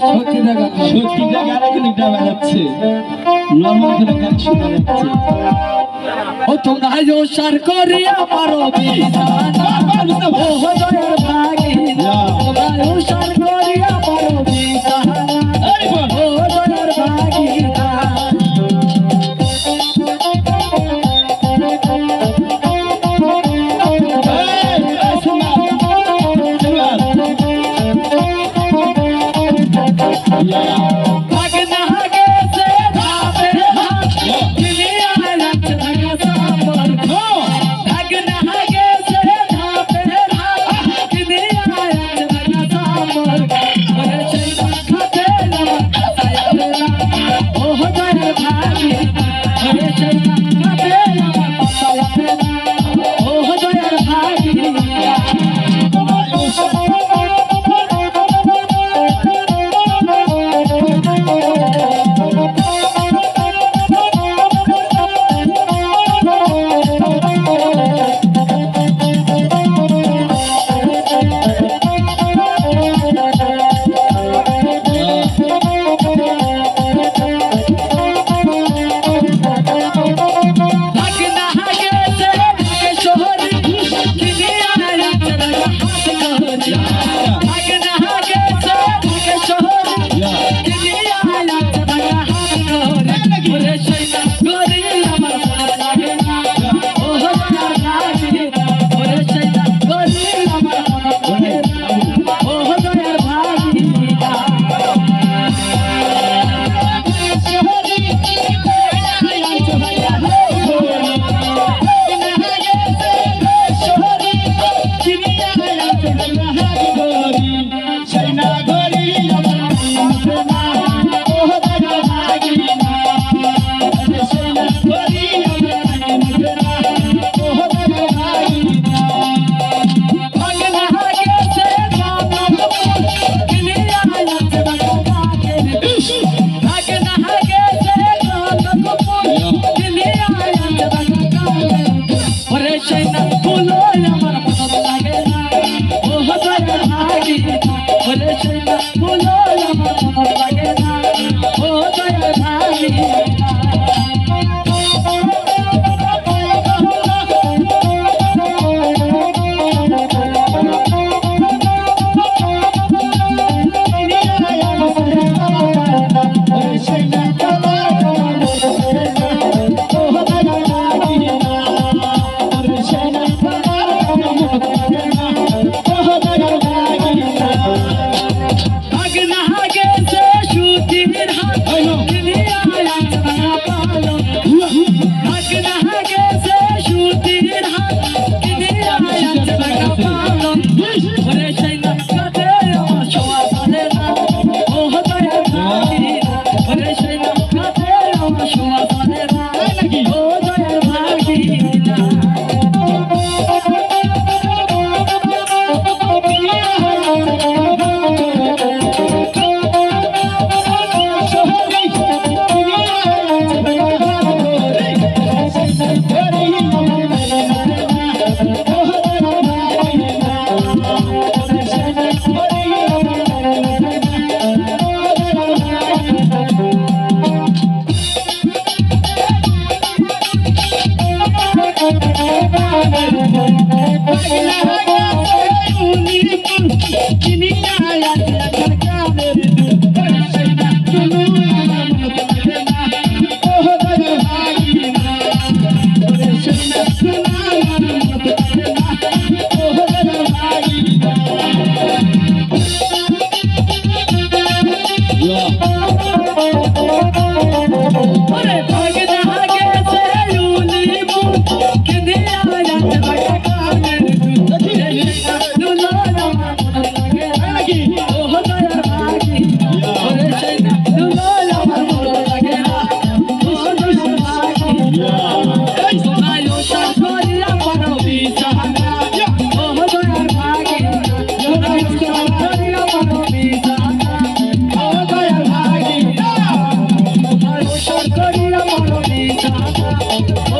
সত্যিটা গানে কিন্তু বেড়াচ্ছে। নর্মাল করে গান যাচ্ছে ও তোমরা সার করিয়া পারো ও হলো Yeah. I'm not going to be able Música